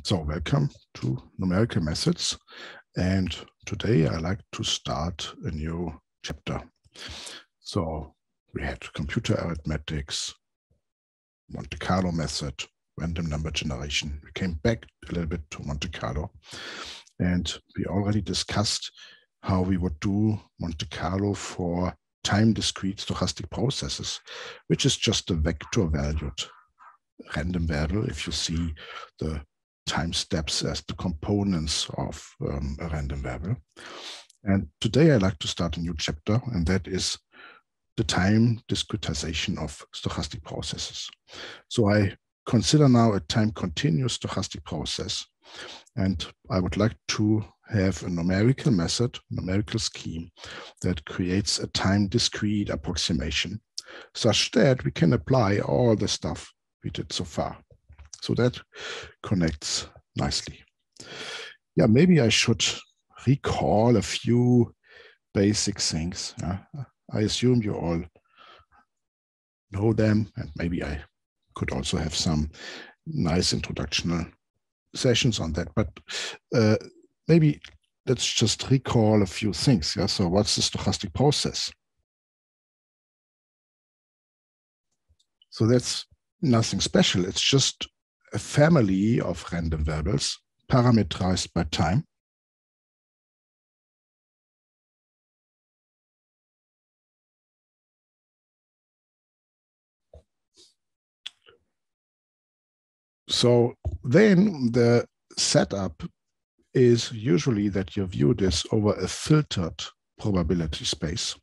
So welcome to numerical methods. And today I like to start a new chapter. So we had computer arithmetics, Monte Carlo method, random number generation. We came back a little bit to Monte Carlo and we already discussed how we would do Monte Carlo for time discrete stochastic processes, which is just a vector valued random variable if you see the time steps as the components of um, a random variable. And today I'd like to start a new chapter, and that is the time discretization of stochastic processes. So I consider now a time continuous stochastic process, and I would like to have a numerical method, numerical scheme that creates a time discrete approximation such that we can apply all the stuff we did so far. So that connects nicely. Yeah, maybe I should recall a few basic things. I assume you all know them, and maybe I could also have some nice introductional sessions on that. But uh, maybe let's just recall a few things. Yeah. So, what's the stochastic process? So that's nothing special. It's just a family of random variables parameterized by time. So then the setup is usually that you view this over a filtered probability space.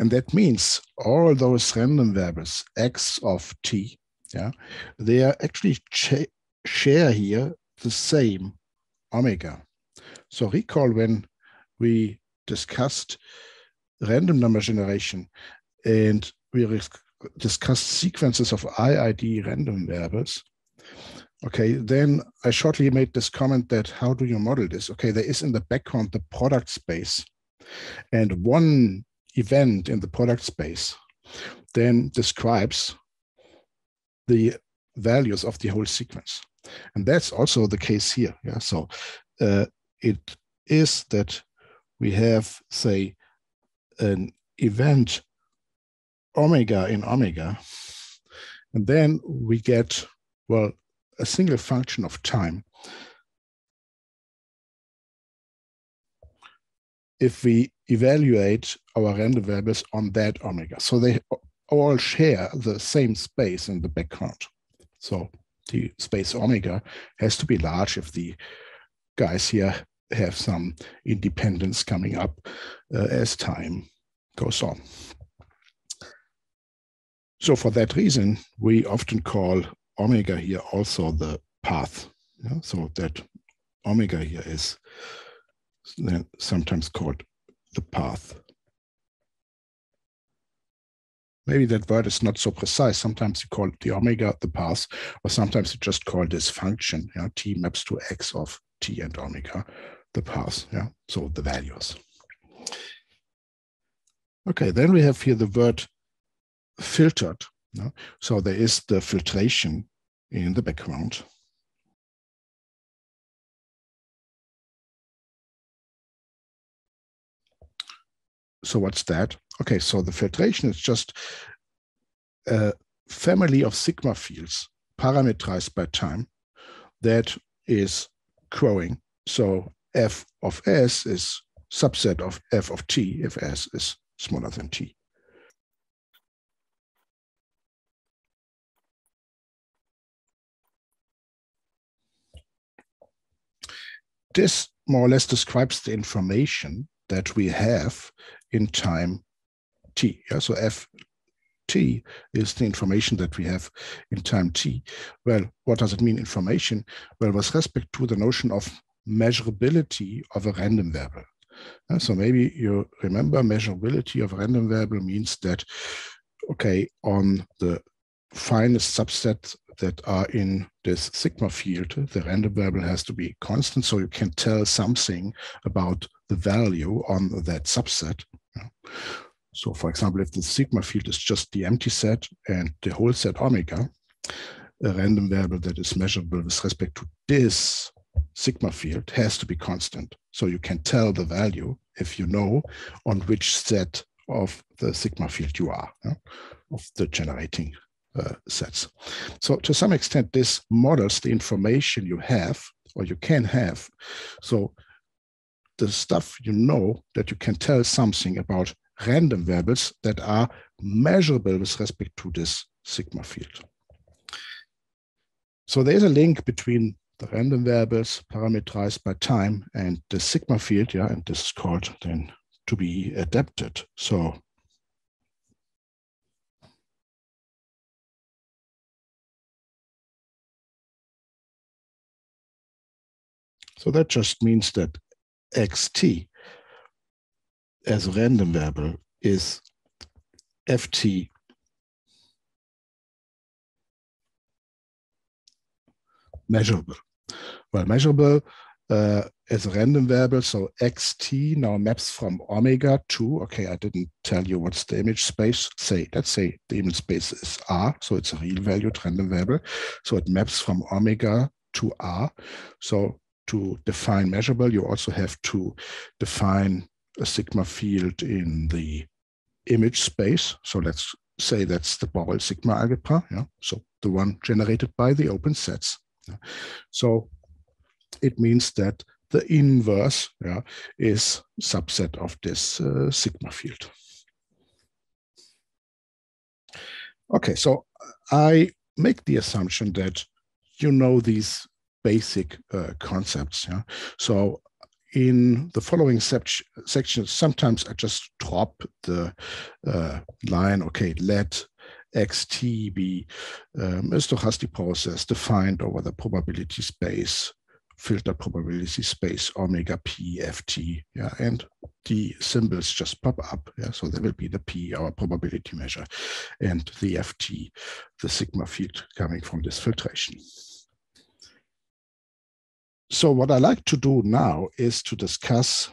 And that means all those random variables, x of t, yeah, they are actually share here the same omega. So recall when we discussed random number generation and we discussed sequences of IID random variables. Okay, then I shortly made this comment that how do you model this? Okay, there is in the background the product space. And one event in the product space then describes the values of the whole sequence. And that's also the case here. Yeah. So uh, it is that we have, say, an event omega in omega, and then we get, well, a single function of time. If we evaluate our random variables on that omega. So they all share the same space in the background. So the space omega has to be large if the guys here have some independence coming up uh, as time goes on. So for that reason, we often call omega here also the path. Yeah? So that omega here is sometimes called the path. Maybe that word is not so precise. Sometimes you call it the omega the path, or sometimes you just call this function, You know, t maps to x of t and omega, the path, yeah, so the values. Okay, then we have here the word filtered. Yeah? So there is the filtration in the background. So what's that? Okay, so the filtration is just a family of sigma fields parameterized by time that is growing. So f of s is subset of f of t if s is smaller than t. This more or less describes the information that we have in time t. Yeah? So f t is the information that we have in time t. Well, what does it mean, information? Well, with respect to the notion of measurability of a random variable. So maybe you remember measurability of a random variable means that, okay, on the finest subset that are in this sigma field, the random variable has to be constant, so you can tell something about the value on that subset. So for example, if the sigma field is just the empty set and the whole set omega, a random variable that is measurable with respect to this sigma field has to be constant. So you can tell the value if you know on which set of the sigma field you are, of the generating uh, sets. So to some extent, this models the information you have or you can have. So the stuff you know that you can tell something about random variables that are measurable with respect to this sigma field. So there's a link between the random variables parameterized by time and the sigma field, yeah, and this is called then to be adapted. So So that just means that xt as a random variable is ft measurable. Well, measurable uh, as a random variable, so xt now maps from omega to, okay, I didn't tell you what's the image space. Say, let's say the image space is r, so it's a real valued random variable. So it maps from omega to r. So to define measurable, you also have to define a sigma field in the image space. So let's say that's the Borel sigma algebra, yeah? so the one generated by the open sets. So it means that the inverse yeah, is subset of this uh, sigma field. Okay, so I make the assumption that you know these basic uh, concepts. Yeah? So in the following section, sometimes I just drop the uh, line, okay, let xt be um, a stochastic process defined over the probability space, filter probability space, omega p, ft, yeah, and the symbols just pop up, yeah, so there will be the p, our probability measure, and the ft, the sigma field coming from this filtration. So what I like to do now is to discuss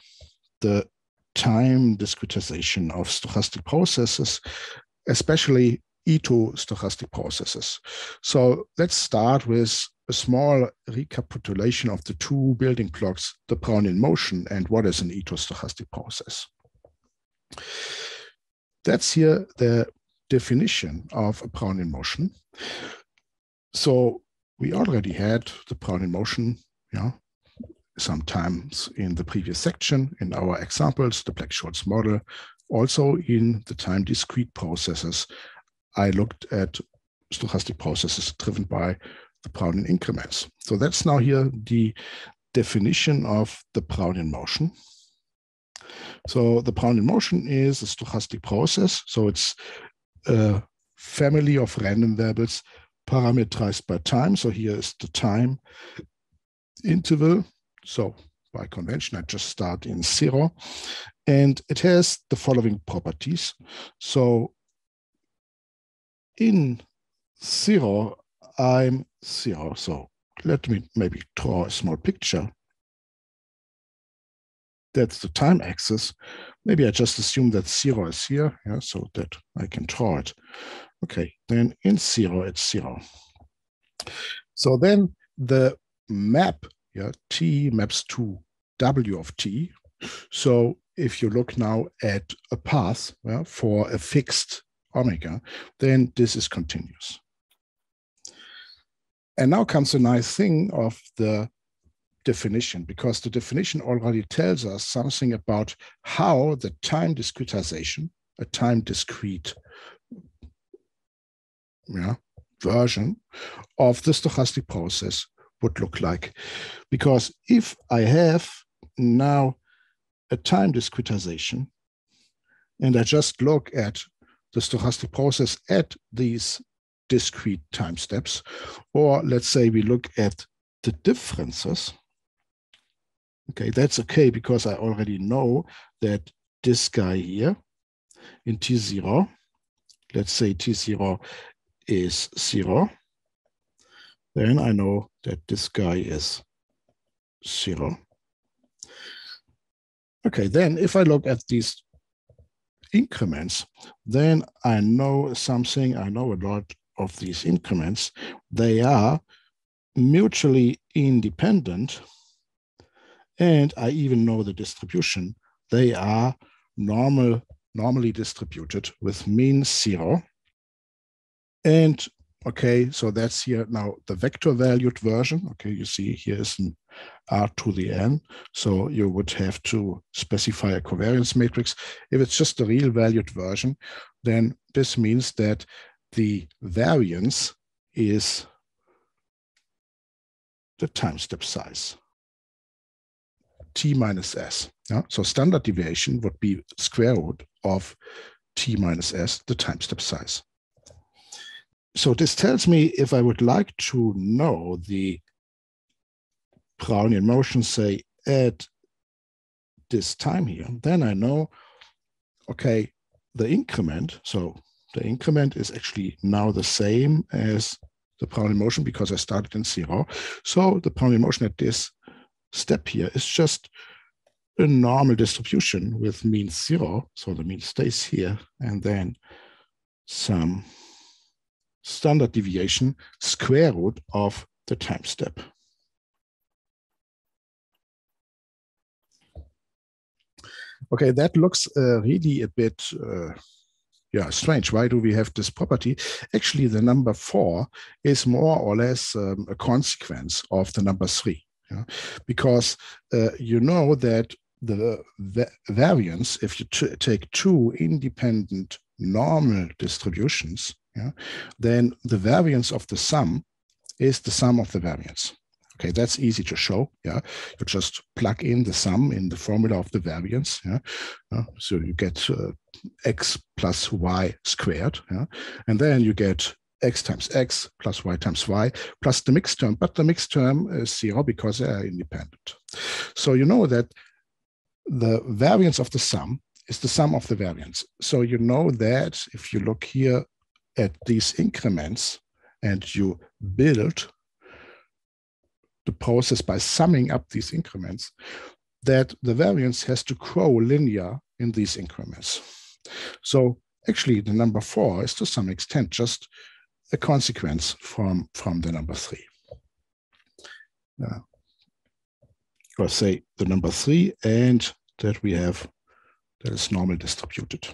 the time discretization of stochastic processes, especially Ito stochastic processes. So let's start with a small recapitulation of the two building blocks, the Brownian motion and what is an Ito stochastic process. That's here the definition of a Brownian motion. So we already had the Brownian motion, yeah, sometimes in the previous section in our examples, the Black-Scholes model, also in the time discrete processes I looked at stochastic processes driven by the Brownian increments. So that's now here the definition of the Brownian motion. So the Brownian motion is a stochastic process. So it's a family of random variables parameterized by time. So here is the time interval. So by convention, I just start in zero. And it has the following properties. So in zero, I'm zero. So let me maybe draw a small picture. That's the time axis. Maybe I just assume that zero is here, yeah, so that I can draw it. Okay, then in zero, it's zero. So then the map, yeah, t maps to w of t. So if you look now at a path yeah, for a fixed omega, then this is continuous. And now comes the nice thing of the definition, because the definition already tells us something about how the time discretization, a time discrete yeah, version of the stochastic process would look like. Because if I have now a time discretization, and I just look at the stochastic process at these discrete time steps. Or let's say we look at the differences. Okay, that's okay because I already know that this guy here in T0, let's say T0 is zero, then I know that this guy is zero. Okay, then if I look at these increments, then I know something, I know a lot of these increments. They are mutually independent, and I even know the distribution. They are normal, normally distributed with mean zero. And okay, so that's here now the vector valued version. Okay, you see here is an R to the N. So you would have to specify a covariance matrix. If it's just a real valued version, then this means that the variance is the time step size, t minus s. Yeah? So standard deviation would be square root of t minus s, the time step size. So this tells me if I would like to know the Brownian motion, say, at this time here, then I know, okay, the increment, so the increment is actually now the same as the Brownian motion because I started in zero. So the Brownian motion at this step here is just a normal distribution with mean zero. So the mean stays here and then some standard deviation square root of the time step. Okay, that looks uh, really a bit uh, yeah, strange. Why do we have this property? Actually, the number four is more or less um, a consequence of the number three, yeah? because uh, you know that the va variance, if you take two independent normal distributions, yeah, then the variance of the sum is the sum of the variance. Okay, that's easy to show. Yeah, you just plug in the sum in the formula of the variance. Yeah, uh, so you get uh, x plus y squared. Yeah, and then you get x times x plus y times y plus the mixed term, but the mixed term is zero because they are independent. So you know that the variance of the sum is the sum of the variance. So you know that if you look here at these increments and you build the process by summing up these increments, that the variance has to grow linear in these increments. So actually the number four is to some extent just a consequence from, from the number three. Uh, or say the number three and that we have that is normally distributed.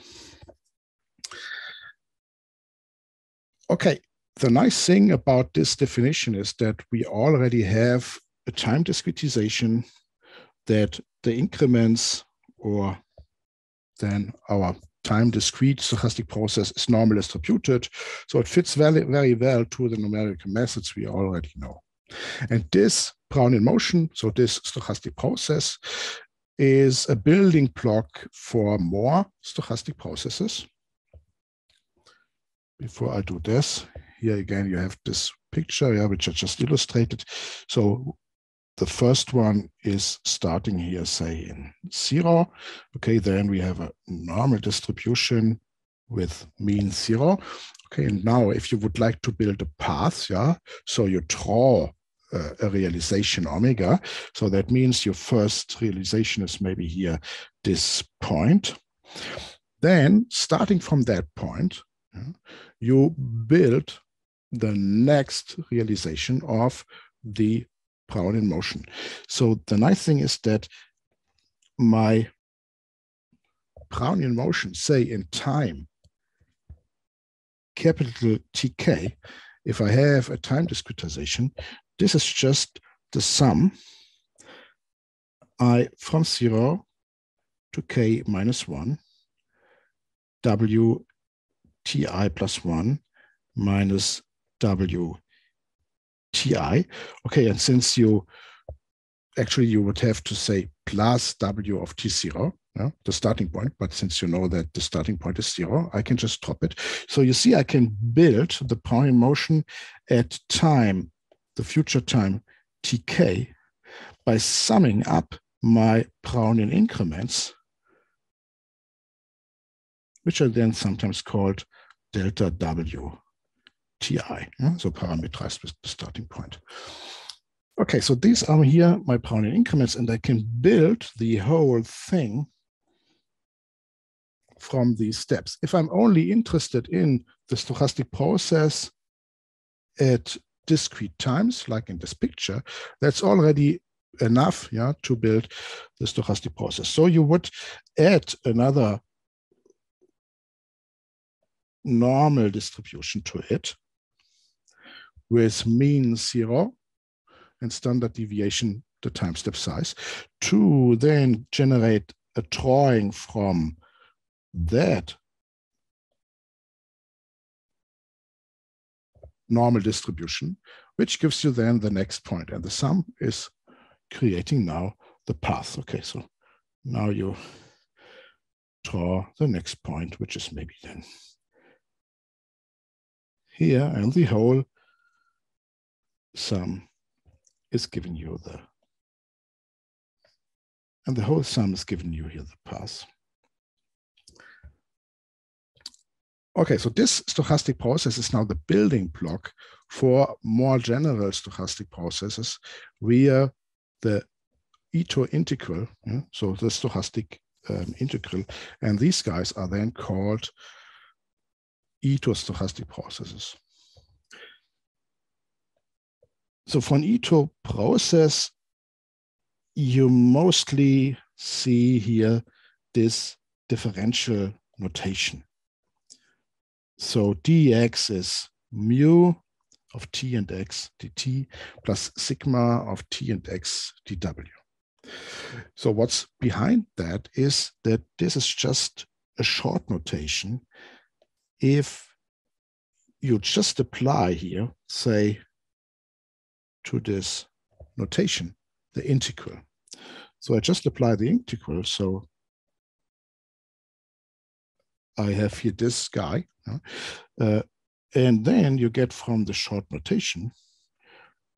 Okay, the nice thing about this definition is that we already have a time discretization that the increments or then our time discrete stochastic process is normally distributed. So it fits very, very well to the numerical methods we already know. And this Brownian motion, so this stochastic process, is a building block for more stochastic processes. Before I do this, here again, you have this picture, yeah, which I just illustrated. So the first one is starting here, say in zero. Okay, then we have a normal distribution with mean zero. Okay, and now if you would like to build a path, yeah, so you draw uh, a realization omega. So that means your first realization is maybe here this point. Then starting from that point, you build the next realization of the Brownian motion. So the nice thing is that my Brownian motion, say in time, capital TK, if I have a time discretization, this is just the sum I from zero to k minus one, w ti plus one minus W TI. Okay, and since you actually you would have to say plus W of T0, yeah, the starting point, but since you know that the starting point is zero, I can just drop it. So you see, I can build the Brownian motion at time, the future time tk, by summing up my Brownian increments, which are then sometimes called delta W ti, yeah? so parameterized with the starting point. Okay, so these are here my Brownian increments, and I can build the whole thing from these steps. If I'm only interested in the stochastic process at discrete times, like in this picture, that's already enough yeah, to build the stochastic process. So you would add another normal distribution to it with mean zero and standard deviation, the time step size, to then generate a drawing from that normal distribution, which gives you then the next point. And the sum is creating now the path. Okay, so now you draw the next point, which is maybe then here, and the whole sum is giving you the, and the whole sum is giving you here the path. Okay, so this stochastic process is now the building block for more general stochastic processes via the Ito integral, yeah? so the stochastic um, integral, and these guys are then called Ito stochastic processes. So for an Ito process, you mostly see here this differential notation. So dx is mu of t and x dt plus sigma of t and x dw. So what's behind that is that this is just a short notation. If you just apply here, say, to this notation, the integral. So I just apply the integral. So I have here this guy. Uh, and then you get from the short notation,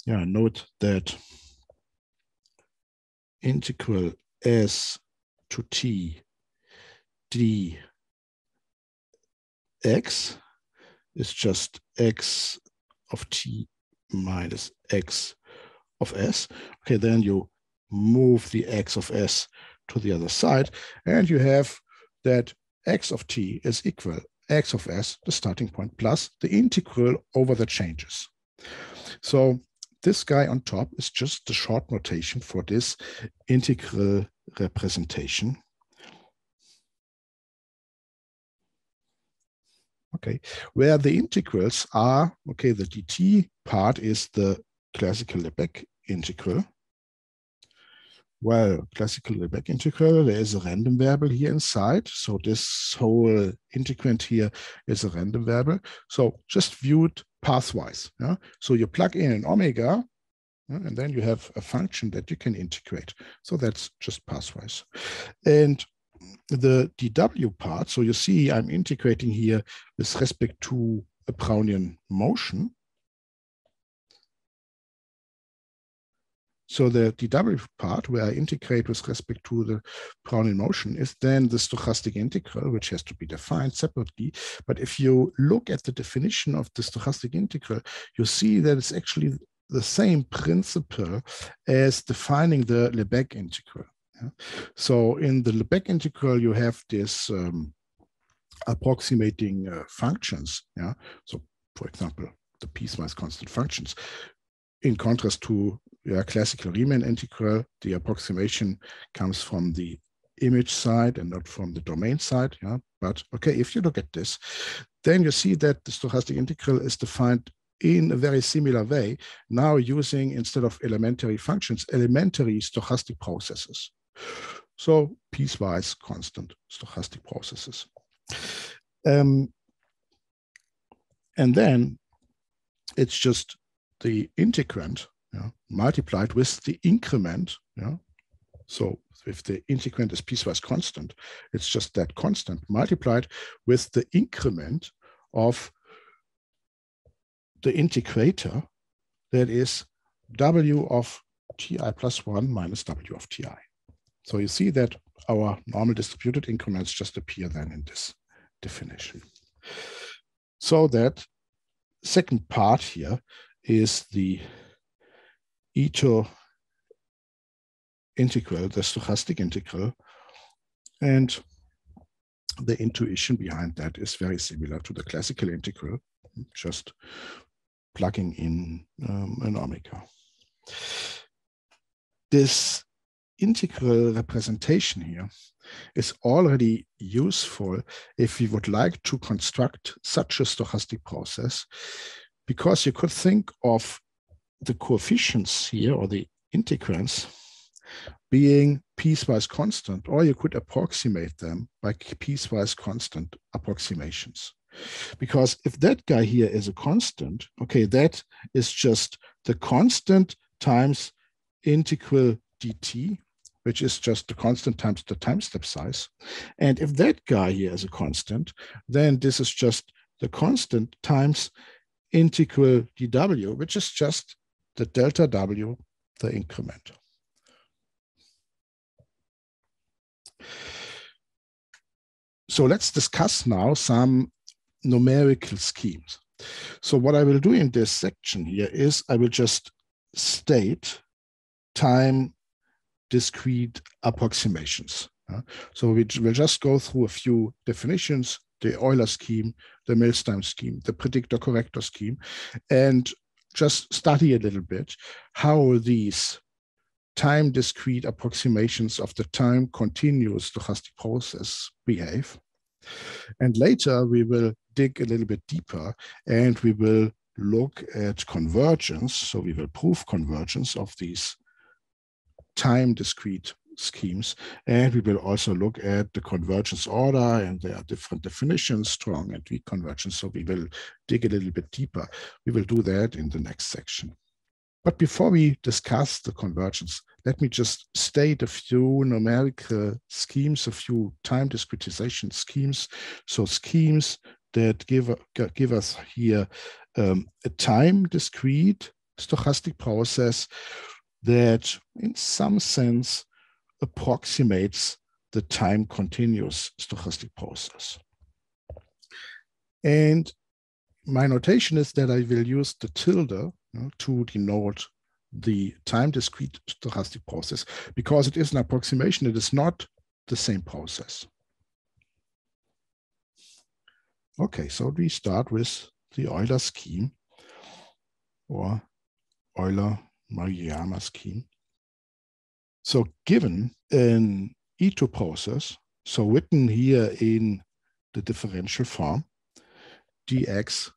yeah, note that integral s to t d x is just x of t minus x of s. Okay, then you move the x of s to the other side, and you have that x of t is equal x of s, the starting point, plus the integral over the changes. So this guy on top is just the short notation for this integral representation. Okay, where the integrals are, okay, the dt part is the classical Lebesgue integral. Well, classical Lebesgue integral, there is a random variable here inside. So this whole integrand here is a random variable. So just viewed pathwise. Yeah? So you plug in an omega, and then you have a function that you can integrate. So that's just pathwise. And the dw part, so you see I'm integrating here with respect to a Brownian motion. So the dw part, where I integrate with respect to the Brownian motion, is then the stochastic integral, which has to be defined separately. But if you look at the definition of the stochastic integral, you see that it's actually the same principle as defining the Lebesgue integral. So in the Lebesgue integral, you have this um, approximating uh, functions. Yeah. So for example, the piecewise constant functions. In contrast to yeah, classical Riemann integral, the approximation comes from the image side and not from the domain side. Yeah, but okay, if you look at this, then you see that the stochastic integral is defined in a very similar way, now using instead of elementary functions, elementary stochastic processes. So piecewise constant stochastic processes. Um, and then it's just the integrand yeah, multiplied with the increment. Yeah? So if the integrand is piecewise constant, it's just that constant multiplied with the increment of the integrator that is w of ti plus 1 minus w of ti. So you see that our normal distributed increments just appear then in this definition. So that second part here is the Ito integral, the stochastic integral. And the intuition behind that is very similar to the classical integral, just plugging in um, an omega. This integral representation here is already useful if we would like to construct such a stochastic process, because you could think of the coefficients here or the integrands being piecewise constant, or you could approximate them by piecewise constant approximations. Because if that guy here is a constant, okay, that is just the constant times integral dt, which is just the constant times the time step size. And if that guy here is a constant, then this is just the constant times integral dw, which is just the delta w, the increment. So let's discuss now some numerical schemes. So what I will do in this section here is I will just state time discrete approximations. Uh, so we will just go through a few definitions, the Euler scheme, the Milstein scheme, the predictor corrector scheme, and just study a little bit how these time discrete approximations of the time continuous stochastic process behave. And later we will dig a little bit deeper and we will look at convergence. So we will prove convergence of these time discrete schemes. And we will also look at the convergence order and there are different definitions, strong and weak convergence. So we will dig a little bit deeper. We will do that in the next section. But before we discuss the convergence, let me just state a few numerical schemes, a few time discretization schemes. So schemes that give, give us here um, a time discrete stochastic process that in some sense approximates the time continuous stochastic process. And my notation is that I will use the tilde know, to denote the time discrete stochastic process because it is an approximation. It is not the same process. Okay, so we start with the Euler scheme or Euler-Maruyama scheme. So given an Ito process, so written here in the differential form, dx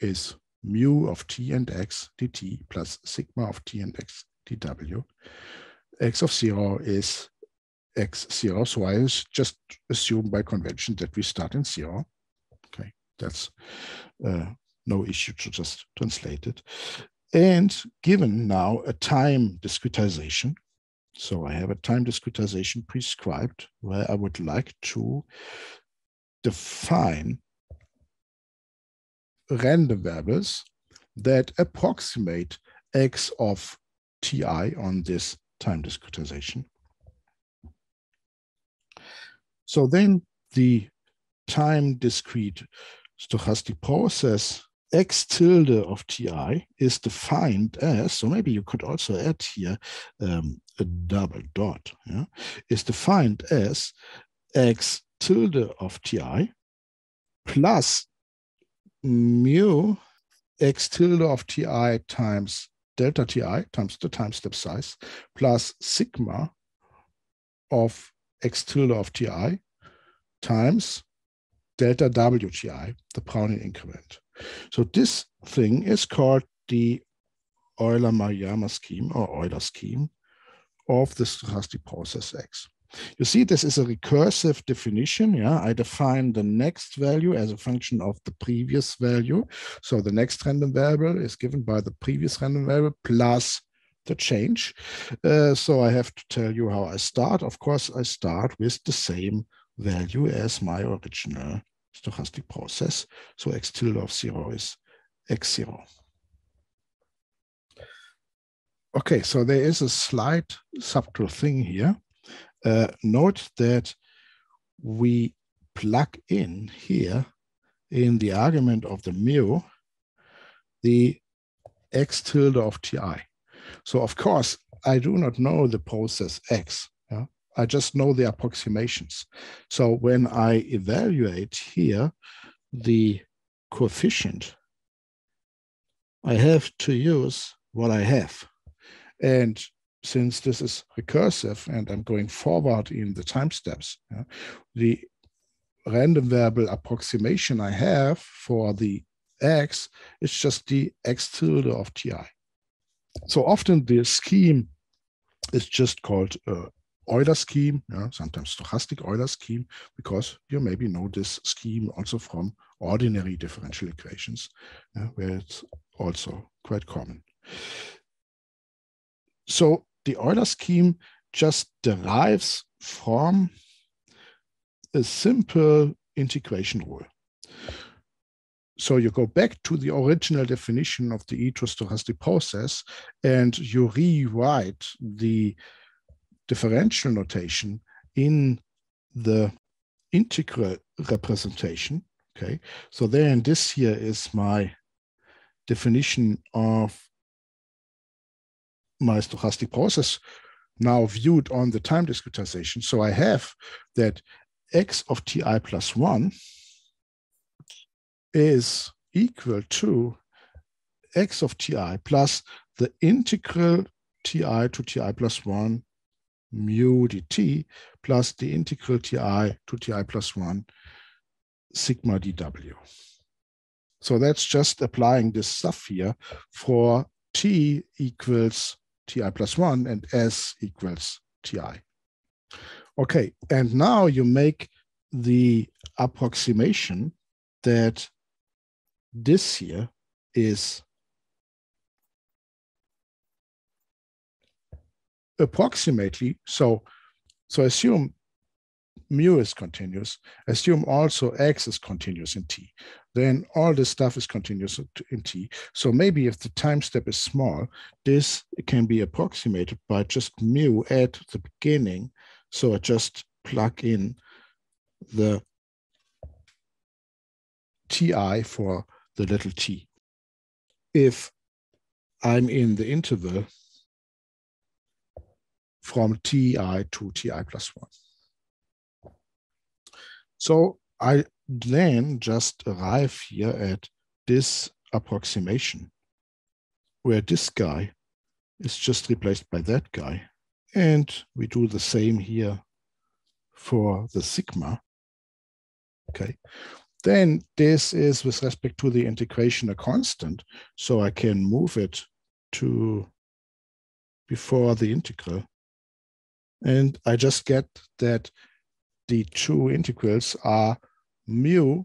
is mu of t and x dt plus sigma of t and x dw. x of 0 is x0, so I just assume by convention that we start in 0. Okay, that's uh, no issue to just translate it. And given now a time discretization, so I have a time discretization prescribed where I would like to define random variables that approximate x of ti on this time discretization. So then the time discrete stochastic process x tilde of ti is defined as, so maybe you could also add here um, a double dot, yeah, is defined as x tilde of ti plus mu x tilde of ti times delta ti times the time step size plus sigma of x tilde of ti times delta wti, the Brownian increment. So this thing is called the Euler-Maruyama scheme or Euler scheme of the stochastic process X. You see, this is a recursive definition. Yeah, I define the next value as a function of the previous value. So the next random variable is given by the previous random variable plus the change. Uh, so I have to tell you how I start. Of course, I start with the same value as my original stochastic process. So x tilde of zero is x0. Okay, so there is a slight subtle thing here uh, note that we plug in here in the argument of the mu the x tilde of ti. So of course, I do not know the process x. I just know the approximations. So when I evaluate here the coefficient, I have to use what I have. And since this is recursive and I'm going forward in the time steps, yeah, the random variable approximation I have for the x is just the x tilde of ti. So often the scheme is just called uh, Euler scheme, yeah, sometimes stochastic Euler scheme, because you maybe know this scheme also from ordinary differential equations, yeah, where it's also quite common. So the Euler scheme just derives from a simple integration rule. So you go back to the original definition of the Ito stochastic process and you rewrite the differential notation in the integral representation. Okay, so there then this here is my definition of my stochastic process now viewed on the time discretization. So I have that x of ti plus 1 is equal to x of ti plus the integral ti to ti plus 1 mu dt plus the integral ti to ti plus 1 sigma dw. So that's just applying this stuff here for t equals ti plus 1 and s equals ti. Okay, and now you make the approximation that this here is approximately, so, so assume mu is continuous, assume also x is continuous in t, then all this stuff is continuous in t. So maybe if the time step is small, this can be approximated by just mu at the beginning. So I just plug in the ti for the little t. If I'm in the interval from ti to ti plus 1. So I then just arrive here at this approximation where this guy is just replaced by that guy. And we do the same here for the sigma. Okay. Then this is with respect to the integration a constant. So I can move it to before the integral. And I just get that the two integrals are mu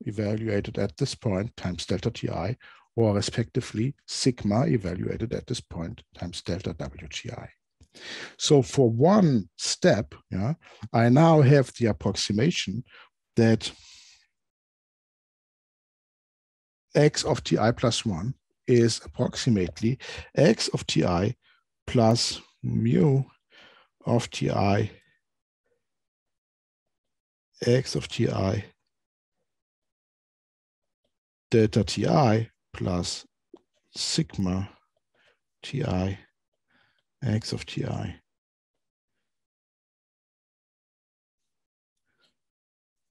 evaluated at this point times delta ti, or respectively sigma evaluated at this point times delta wti. So for one step, yeah, I now have the approximation that x of ti plus 1 is approximately x of ti plus mu of ti x of ti delta ti plus sigma ti x of ti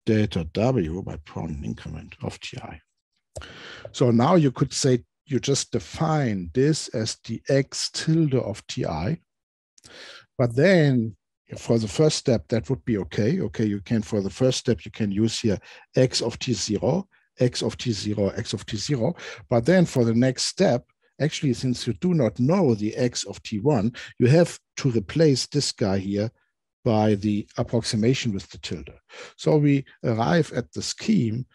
delta w by Brownian increment of ti. So now you could say you just define this as the x tilde of ti, but then for the first step, that would be okay. Okay, you can, for the first step, you can use here x of t0, x of t0, x of t0. But then for the next step, actually, since you do not know the x of t1, you have to replace this guy here by the approximation with the tilde. So we arrive at the scheme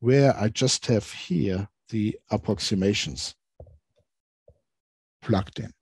where I just have here the approximations plugged in.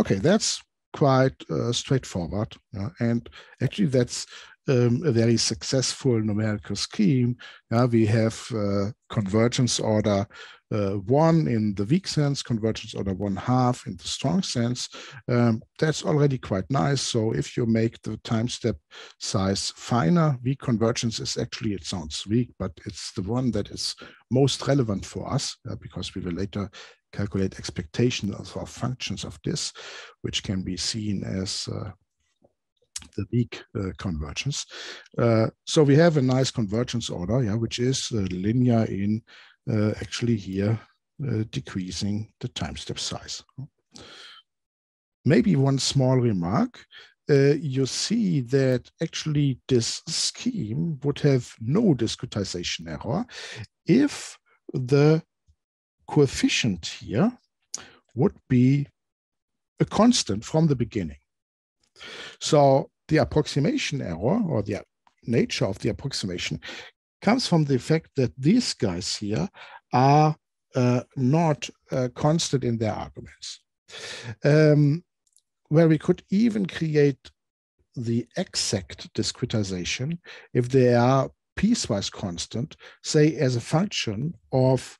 Okay, that's quite uh, straightforward. and actually, that's um, a very successful numerical scheme. Yeah, we have uh, convergence order uh, one in the weak sense, convergence order one half in the strong sense. Um, that's already quite nice. So if you make the time step size finer, weak convergence is actually, it sounds weak, but it's the one that is most relevant for us uh, because we will later calculate expectations of functions of this, which can be seen as uh, the weak uh, convergence. Uh, so we have a nice convergence order, yeah, which is uh, linear in uh, actually here uh, decreasing the time step size. Maybe one small remark. You see that actually this scheme would have no discretization error if the coefficient here would be a constant from the beginning. So the approximation error or the nature of the approximation comes from the fact that these guys here are uh, not uh, constant in their arguments. Um, where we could even create the exact discretization if they are piecewise constant, say as a function of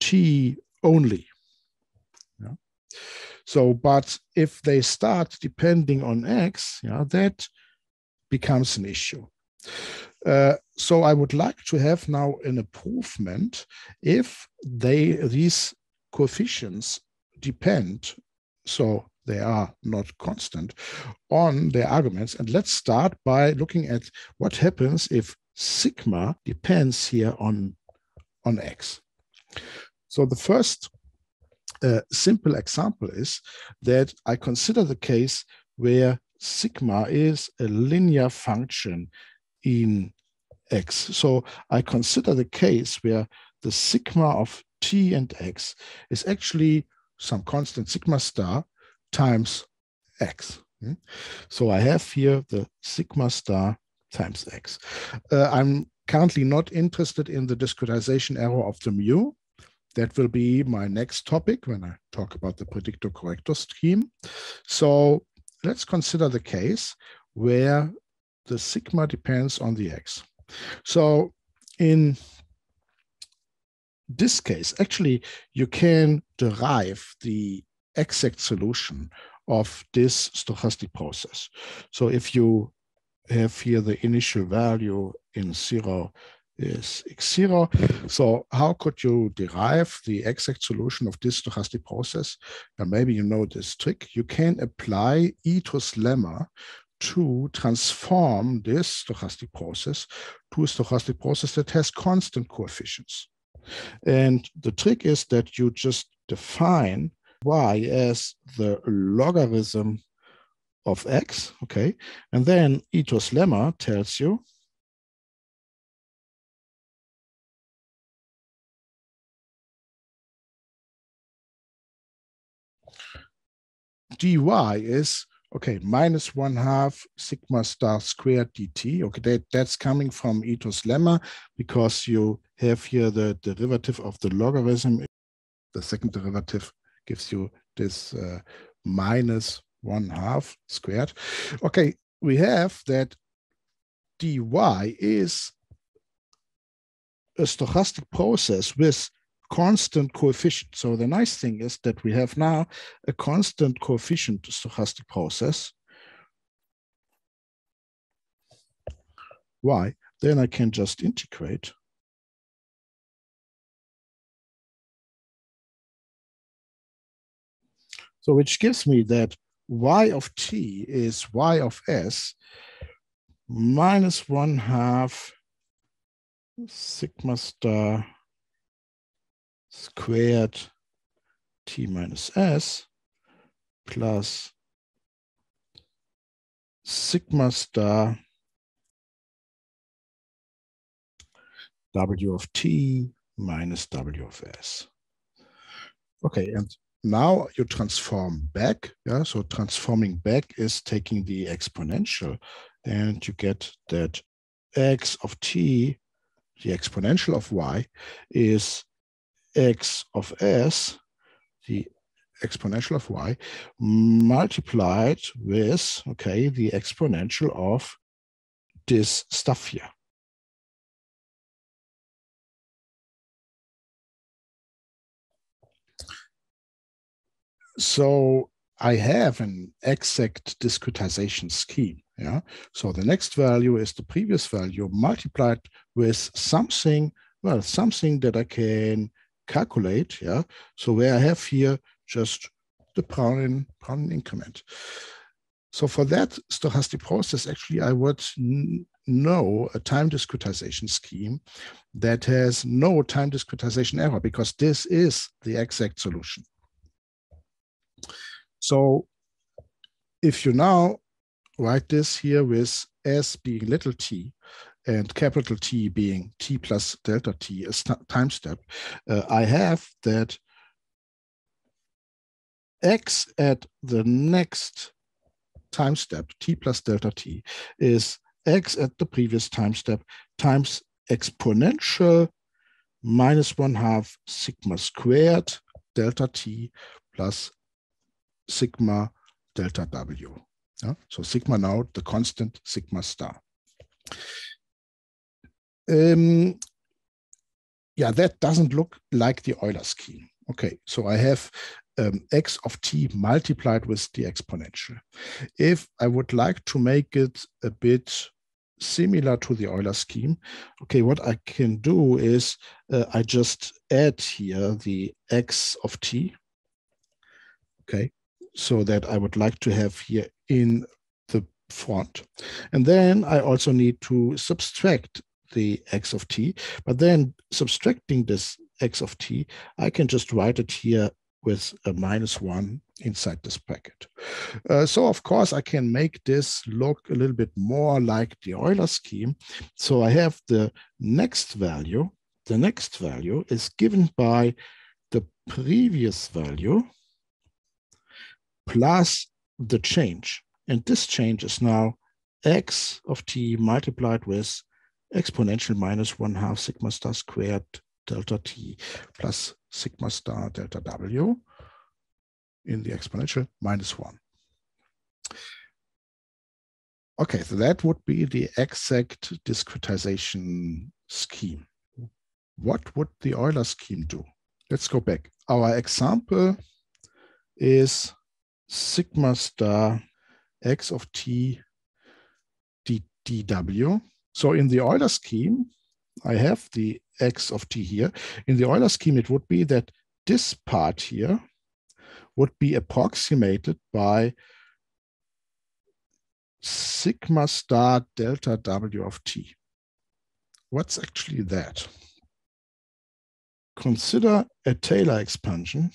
t only. Yeah. So, but if they start depending on x, yeah, that becomes an issue. Uh, so I would like to have now an improvement if they these coefficients depend, so they are not constant, on their arguments. And let's start by looking at what happens if sigma depends here on, on x. So the first uh, simple example is that I consider the case where sigma is a linear function in x. So I consider the case where the sigma of t and x is actually some constant sigma star times x. Hmm? So I have here the sigma star times x. Uh, I'm currently not interested in the discretization error of the mu. That will be my next topic when I talk about the predictor corrector scheme. So let's consider the case where the sigma depends on the x. So in this case, actually, you can derive the exact solution of this stochastic process. So if you have here the initial value in zero is x0. So how could you derive the exact solution of this stochastic process? And maybe you know this trick. You can apply Ito's lemma to transform this stochastic process to a stochastic process that has constant coefficients. And the trick is that you just define y as the logarithm of x, okay? And then Ito's lemma tells you dy is okay minus one half sigma star squared dt okay that, that's coming from Ito's lemma because you have here the derivative of the logarithm. The second derivative gives you this uh, minus one half squared. Okay we have that dy is a stochastic process with constant coefficient. So the nice thing is that we have now a constant coefficient stochastic process. Why? Then I can just integrate. So which gives me that y of t is y of s minus one half sigma star squared t minus s plus sigma star w of t minus w of s. Okay, and now you transform back. Yeah, so transforming back is taking the exponential, and you get that x of t, the exponential of y, is x of s, the exponential of y, multiplied with, okay, the exponential of this stuff here. So I have an exact discretization scheme. Yeah. So the next value is the previous value multiplied with something, well, something that I can calculate, yeah, so where I have here just the Brownian, Brownian increment. So for that stochastic process, actually, I would know a time discretization scheme that has no time discretization error because this is the exact solution. So if you now write this here with S being little t and capital T being t plus delta t, time step, uh, I have that x at the next time step, t plus delta t, is x at the previous time step times exponential minus one half sigma squared delta t plus sigma delta w. Yeah? So sigma now, the constant sigma star. Um, yeah, that doesn't look like the Euler scheme. Okay, so I have um, x of t multiplied with the exponential. If I would like to make it a bit similar to the Euler scheme, okay, what I can do is uh, I just add here the x of t, okay, so that I would like to have here in the front. And then I also need to subtract the x of t, but then subtracting this x of t, I can just write it here with a minus one inside this bracket. Uh, so of course I can make this look a little bit more like the Euler scheme. So I have the next value. The next value is given by the previous value plus the change. And this change is now x of t multiplied with exponential minus one half sigma star squared delta t plus sigma star delta w in the exponential minus one. Okay, so that would be the exact discretization scheme. What would the Euler scheme do? Let's go back. Our example is sigma star x of t d, dw. So in the Euler scheme, I have the x of t here. In the Euler scheme, it would be that this part here would be approximated by sigma star delta w of t. What's actually that? Consider a Taylor expansion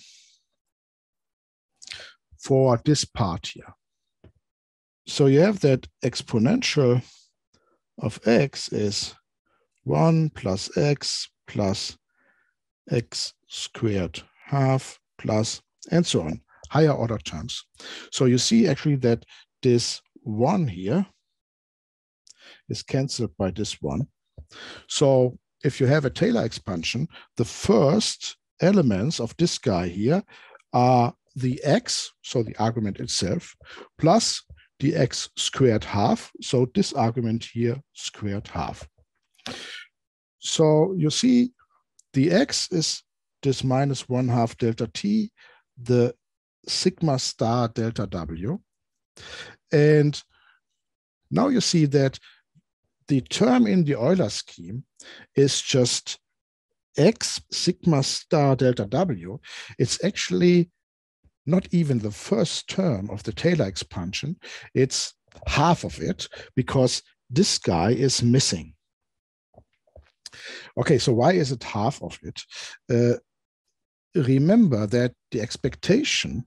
for this part here. So you have that exponential of x is 1 plus x plus x squared half plus and so on, higher order terms. So you see actually that this 1 here is cancelled by this 1. So if you have a Taylor expansion, the first elements of this guy here are the x, so the argument itself, plus the x squared half. So this argument here squared half. So you see the x is this minus one half delta t, the sigma star delta w. And now you see that the term in the Euler scheme is just x sigma star delta w. It's actually not even the first term of the Taylor expansion, it's half of it because this guy is missing. Okay, so why is it half of it? Uh, remember that the expectation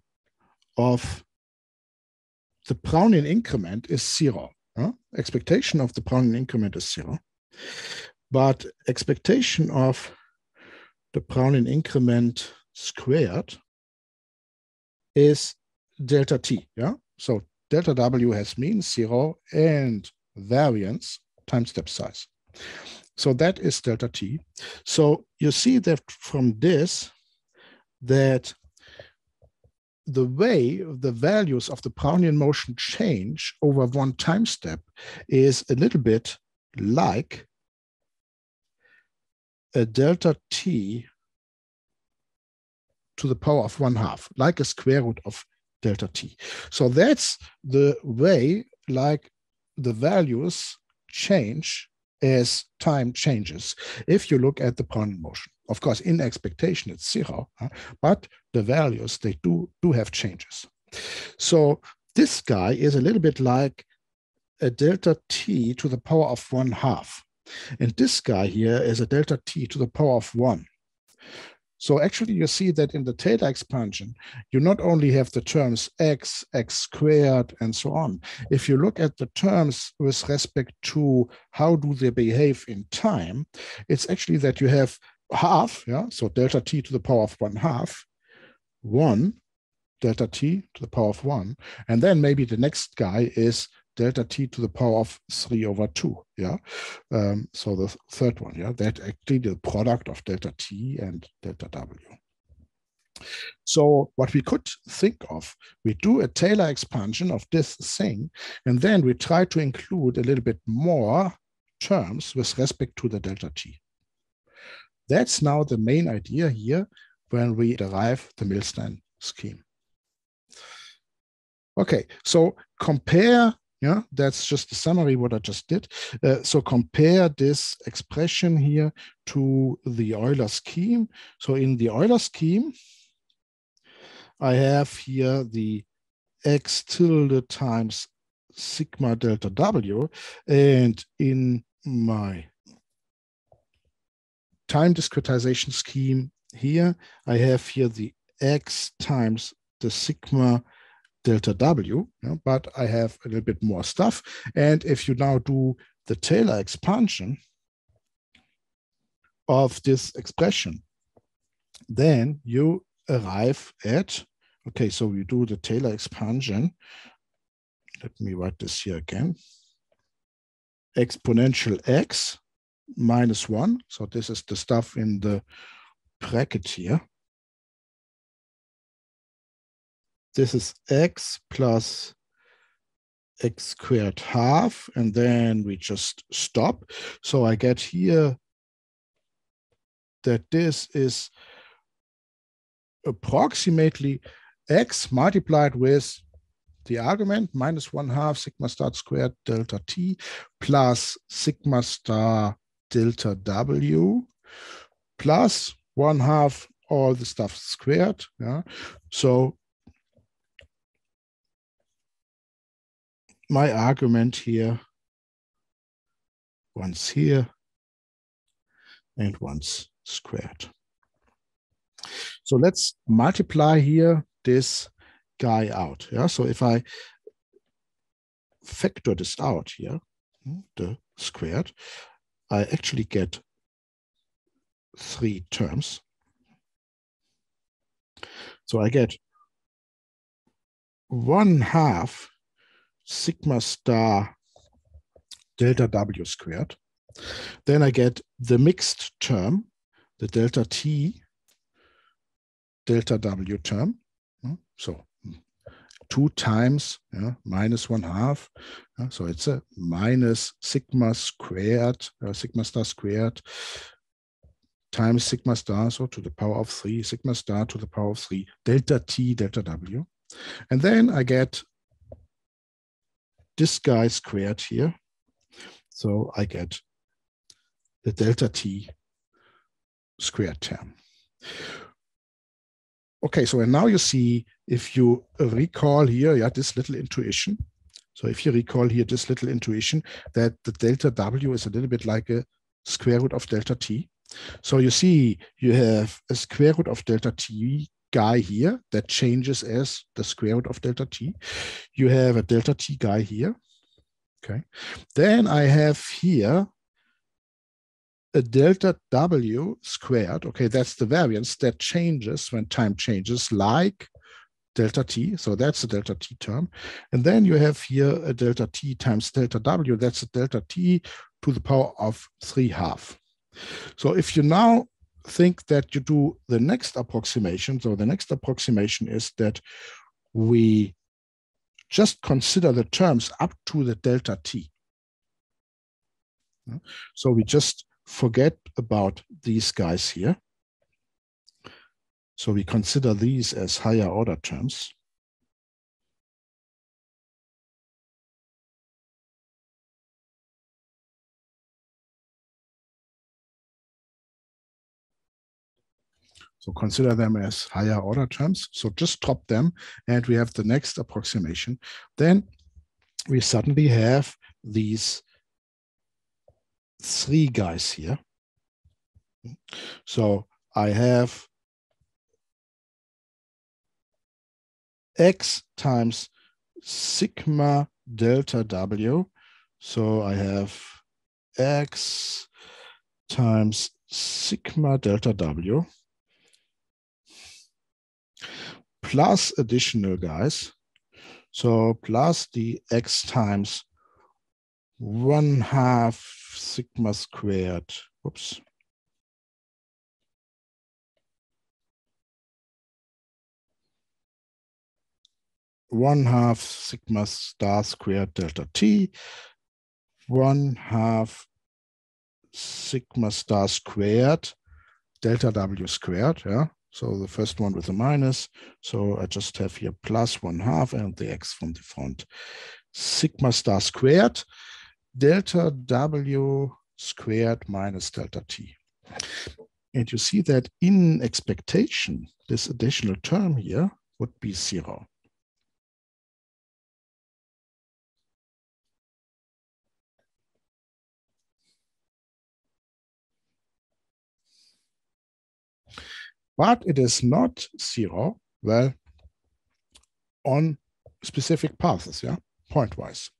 of the Brownian increment is zero. Huh? Expectation of the Brownian increment is zero. But expectation of the Brownian increment squared is delta t. Yeah. So delta w has mean zero and variance times step size. So that is delta t. So you see that from this, that the way the values of the Brownian motion change over one time step is a little bit like a delta t to the power of one half, like a square root of delta t. So that's the way like the values change as time changes if you look at the Brownian motion. Of course, in expectation, it's zero, huh? but the values, they do, do have changes. So this guy is a little bit like a delta t to the power of one half. And this guy here is a delta t to the power of one. So actually you see that in the Taylor expansion, you not only have the terms x, x squared, and so on. If you look at the terms with respect to how do they behave in time, it's actually that you have half, yeah, so delta t to the power of one half, one delta t to the power of one, and then maybe the next guy is delta t to the power of 3 over 2. Yeah. Um, so the third one, yeah, that actually the product of delta t and delta w. So what we could think of, we do a Taylor expansion of this thing, and then we try to include a little bit more terms with respect to the delta t. That's now the main idea here when we derive the Milstein scheme. Okay, so compare yeah, that's just a summary what I just did. Uh, so compare this expression here to the Euler scheme. So in the Euler scheme, I have here the x tilde times sigma delta w. And in my time discretization scheme here, I have here the x times the sigma delta W, but I have a little bit more stuff. And if you now do the Taylor expansion of this expression, then you arrive at, okay, so we do the Taylor expansion. Let me write this here again. Exponential x minus one. So this is the stuff in the bracket here. This is x plus x squared half, and then we just stop. So I get here that this is approximately x multiplied with the argument minus one half sigma star squared delta t plus sigma star delta w plus one half all the stuff squared. Yeah. So my argument here once here and once squared. So let's multiply here this guy out. Yeah, so if I factor this out here, hmm, the squared, I actually get three terms. So I get one half sigma star delta W squared. Then I get the mixed term, the delta T delta W term. Hmm, so two times yeah, minus one half. So it's a minus sigma squared, uh, sigma star squared times sigma star, so to the power of three, sigma star to the power of three, delta T delta W. And then I get this guy squared here. So I get the delta t squared term. Okay, so and now you see if you recall here, yeah, this little intuition. So if you recall here this little intuition that the delta w is a little bit like a square root of delta t. So you see you have a square root of delta t guy here that changes as the square root of delta t. You have a delta t guy here. Okay. Then I have here a delta w squared. Okay, that's the variance that changes when time changes, like delta t. So that's a delta t term. And then you have here a delta t times delta w. That's a delta t to the power of 3 half. So if you now think that you do the next approximation. So the next approximation is that we just consider the terms up to the delta t. So we just forget about these guys here. So we consider these as higher order terms. So consider them as higher order terms. So just drop them and we have the next approximation. Then we suddenly have these three guys here. So I have x times sigma delta w. So I have x times sigma delta w plus additional guys. So plus the x times one half sigma squared, whoops. One half sigma star squared delta t, one half sigma star squared delta w squared, yeah, so the first one with a minus. So I just have here plus one half and the x from the front. Sigma star squared, delta W squared minus delta T. And you see that in expectation, this additional term here would be zero. But it is not zero, well, on specific paths, yeah, pointwise.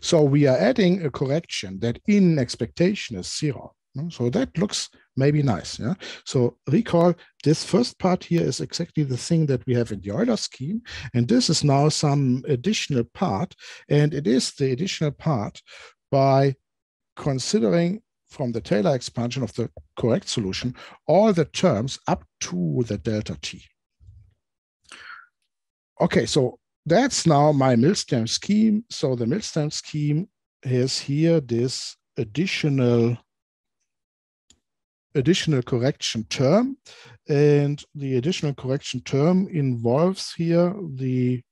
So we are adding a correction that in expectation is zero. So that looks maybe nice. Yeah. So recall this first part here is exactly the thing that we have in the Euler scheme. And this is now some additional part. And it is the additional part by considering from the Taylor expansion of the correct solution, all the terms up to the delta t. Okay, so that's now my Milstein scheme. So the Milstein scheme has here this additional additional correction term. And the additional correction term involves here the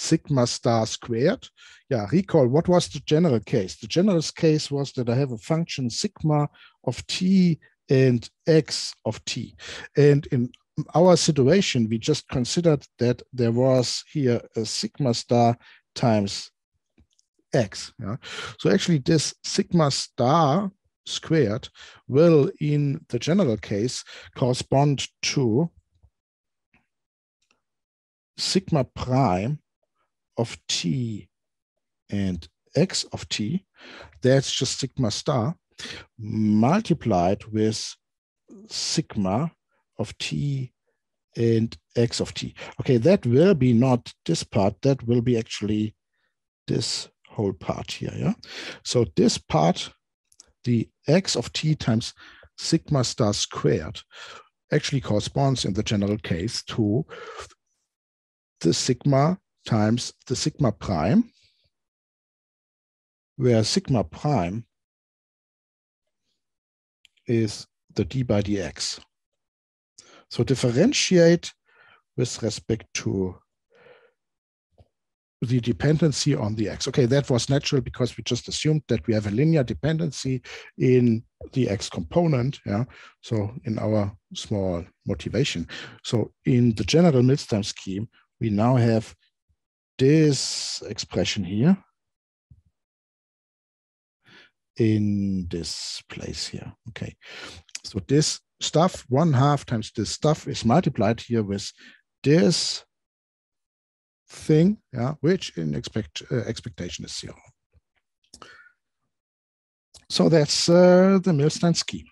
sigma star squared. Yeah, recall what was the general case? The general case was that I have a function sigma of t and x of t. And in our situation, we just considered that there was here a sigma star times x. Yeah? So actually this sigma star squared will in the general case correspond to sigma prime of t and x of t, that's just sigma star, multiplied with sigma of t and x of t. Okay, that will be not this part, that will be actually this whole part here, yeah? So this part, the x of t times sigma star squared actually corresponds in the general case to the sigma times the sigma prime, where sigma prime is the d by dx. So differentiate with respect to the dependency on the x. Okay, that was natural because we just assumed that we have a linear dependency in the x component. Yeah, so in our small motivation. So in the general Milstein scheme, we now have this expression here in this place here. Okay, so this stuff, one half times this stuff is multiplied here with this thing, yeah, which in expect uh, expectation is zero. So that's uh, the Milstein scheme.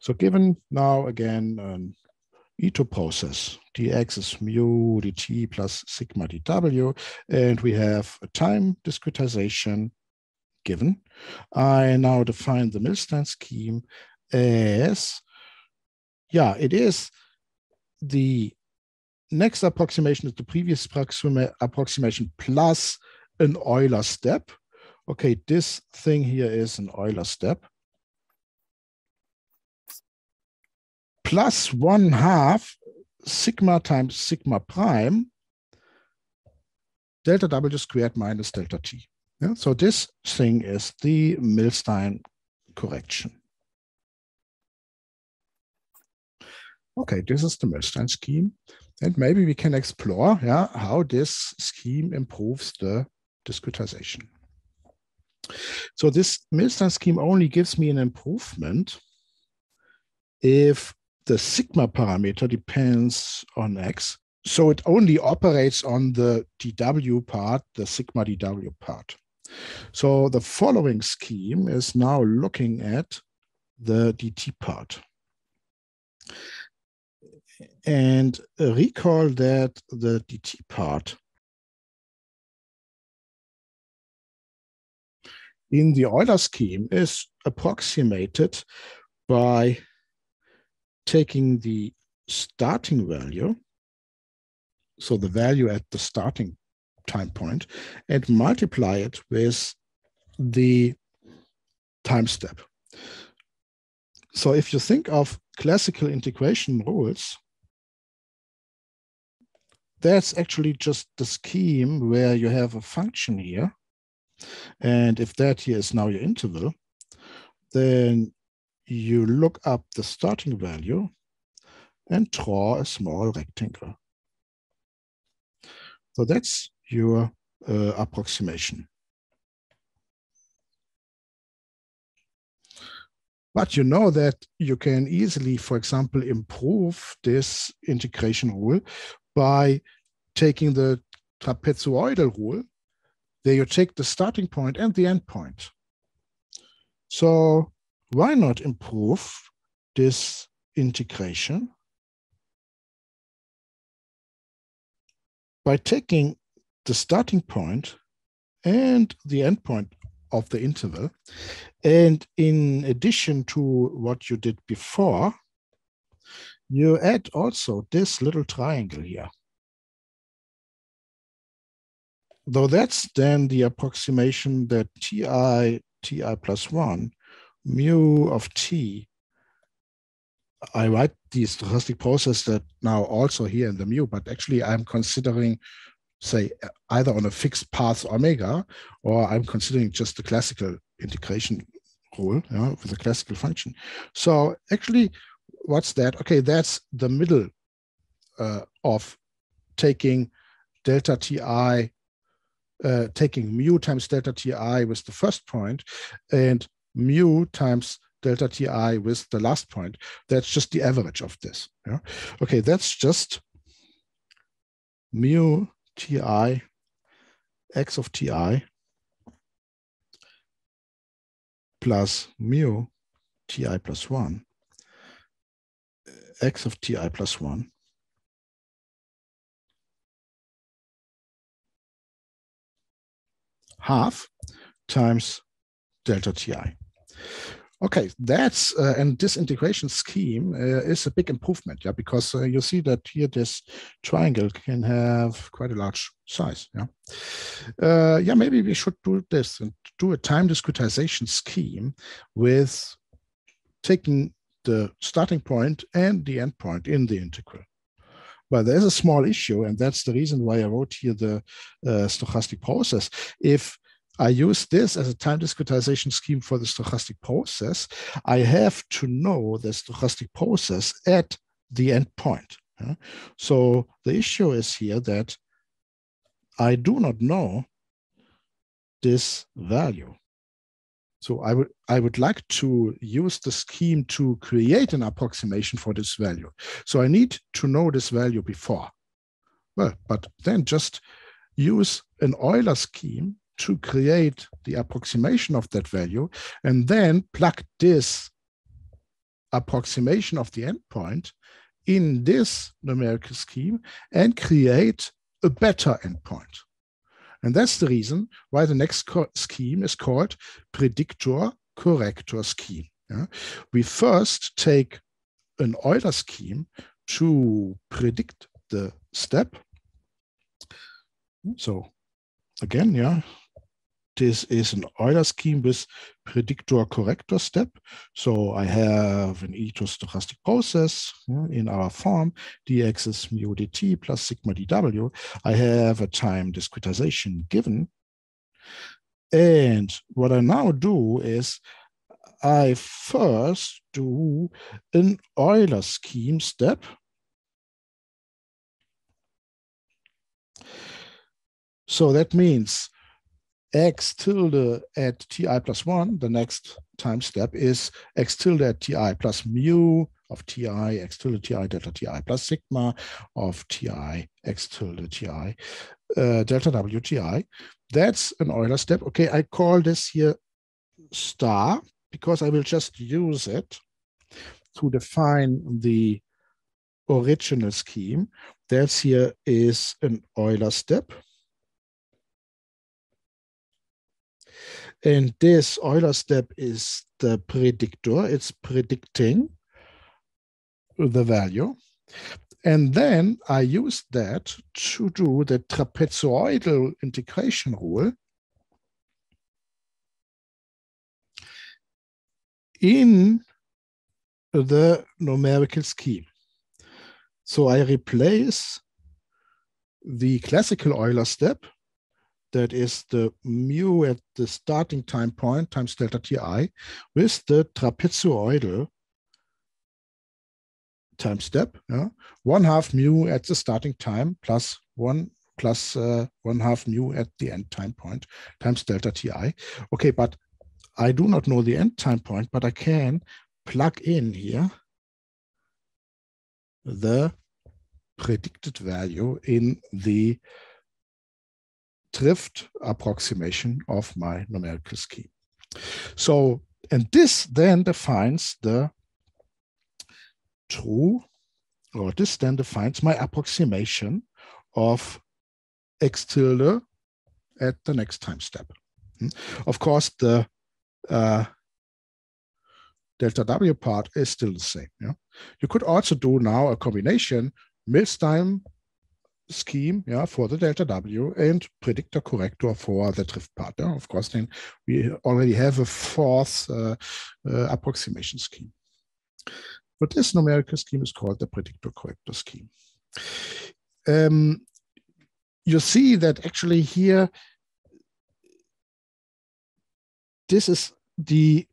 So given now again an Ito process, dx is mu dt plus sigma dw, and we have a time discretization given. I now define the Milstein scheme as, yeah, it is the next approximation is the previous approximation plus an Euler step. Okay, this thing here is an Euler step. Plus one half sigma times sigma prime delta w squared minus delta t. Yeah? So this thing is the Milstein correction. Okay, this is the Milstein scheme. And maybe we can explore yeah, how this scheme improves the discretization. So this Milstein scheme only gives me an improvement if the sigma parameter depends on x. So it only operates on the dw part, the sigma dw part. So the following scheme is now looking at the dt part. And recall that the dt part in the Euler scheme is approximated by taking the starting value, so the value at the starting time point, and multiply it with the time step. So if you think of classical integration rules, that's actually just the scheme where you have a function here. And if that here is now your interval, then you look up the starting value and draw a small rectangle. So that's your uh, approximation. But you know that you can easily, for example, improve this integration rule by taking the trapezoidal rule, there you take the starting point and the end point. So why not improve this integration by taking the starting point and the end point of the interval. And in addition to what you did before, you add also this little triangle here. Though that's then the approximation that ti, ti plus 1, mu of t, I write the stochastic process that now also here in the mu, but actually I'm considering, say, either on a fixed path omega, or I'm considering just the classical integration rule yeah, with a classical function. So actually, what's that? Okay, that's the middle uh, of taking delta ti, uh, taking mu times delta ti with the first point, and mu times delta ti with the last point. That's just the average of this. Yeah? Okay, that's just mu ti x of ti plus mu ti plus 1 x of ti plus 1 half times delta ti. Okay, that's uh, and this integration scheme uh, is a big improvement, yeah, because uh, you see that here this triangle can have quite a large size, yeah. Uh, yeah, maybe we should do this and do a time discretization scheme with taking the starting point and the end point in the integral. But there's a small issue, and that's the reason why I wrote here the uh, stochastic process. If I use this as a time discretization scheme for the stochastic process, I have to know the stochastic process at the end point. So the issue is here that I do not know this value. So I would I would like to use the scheme to create an approximation for this value. So I need to know this value before. Well, but then just use an Euler scheme to create the approximation of that value and then plug this approximation of the endpoint in this numerical scheme and create a better endpoint. And that's the reason why the next scheme is called predictor corrector scheme. Yeah? We first take an Euler scheme to predict the step. So again, yeah, this is an Euler scheme with predictor corrector step. So I have an stochastic process in our form, dx is mu dt plus sigma dw. I have a time discretization given. And what I now do is I first do an Euler scheme step. So that means x tilde at ti plus 1, the next time step is x tilde at ti plus mu of ti, x tilde ti delta ti plus sigma of ti, x tilde ti, uh, delta wti. That's an Euler step. Okay, I call this here star because I will just use it to define the original scheme. That's here is an Euler step. And this Euler step is the predictor. It's predicting the value. And then I use that to do the trapezoidal integration rule in the numerical scheme. So I replace the classical Euler step that is the mu at the starting time point times delta ti with the trapezoidal time step, yeah? one half mu at the starting time plus one plus uh, one half mu at the end time point times delta ti. Okay, but I do not know the end time point, but I can plug in here the predicted value in the drift approximation of my numerical scheme. So, and this then defines the true, or this then defines my approximation of x tilde at the next time step. Hmm? Of course, the uh, delta W part is still the same. Yeah? You could also do now a combination Milstein scheme yeah, for the delta W and predictor corrector for the drift part. Yeah? Of course, then we already have a fourth uh, uh, approximation scheme. But this numerical scheme is called the predictor corrector scheme. Um, you see that actually here, this is the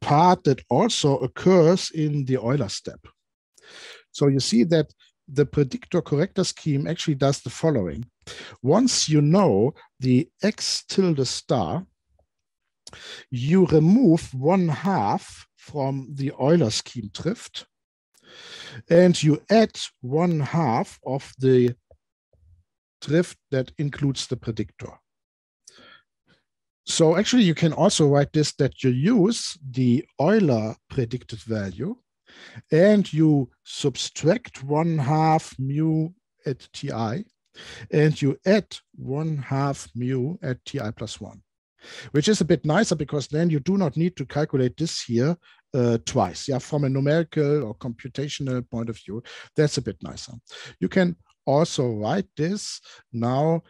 part that also occurs in the Euler step. So you see that the predictor corrector scheme actually does the following. Once you know the x tilde star, you remove one half from the Euler scheme drift and you add one half of the drift that includes the predictor. So actually you can also write this that you use the Euler predicted value and you subtract one half mu at ti and you add one half mu at ti plus one, which is a bit nicer because then you do not need to calculate this here uh, twice. Yeah, from a numerical or computational point of view, that's a bit nicer. You can also write this now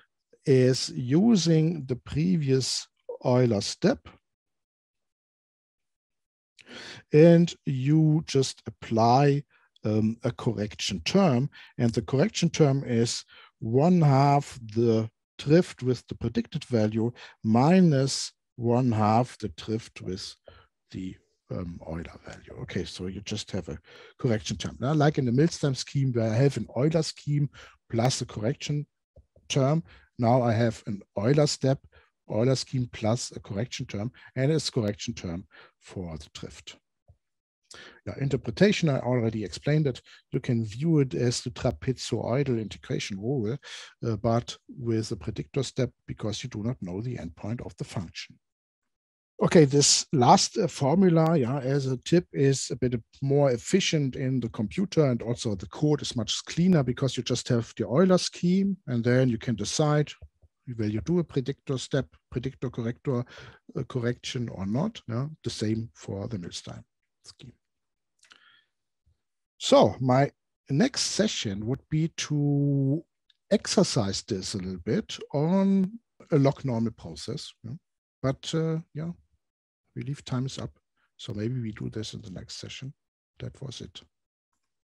as using the previous Euler step and you just apply um, a correction term. And the correction term is one half the drift with the predicted value minus one half the drift with the um, Euler value. Okay, so you just have a correction term. Now, like in the Milstein scheme where I have an Euler scheme plus a correction term, now I have an Euler step, Euler scheme plus a correction term and a correction term for the drift. Yeah, interpretation, I already explained it. You can view it as the trapezoidal integration rule, uh, but with a predictor step because you do not know the endpoint of the function. Okay, this last uh, formula, yeah, as a tip is a bit more efficient in the computer and also the code is much cleaner because you just have the Euler scheme and then you can decide will you do a predictor step, predictor corrector uh, correction or not. Yeah? The same for the Milstein scheme. So my next session would be to exercise this a little bit on a log normal process. Yeah? But uh, yeah, we leave time is up. So maybe we do this in the next session. That was it.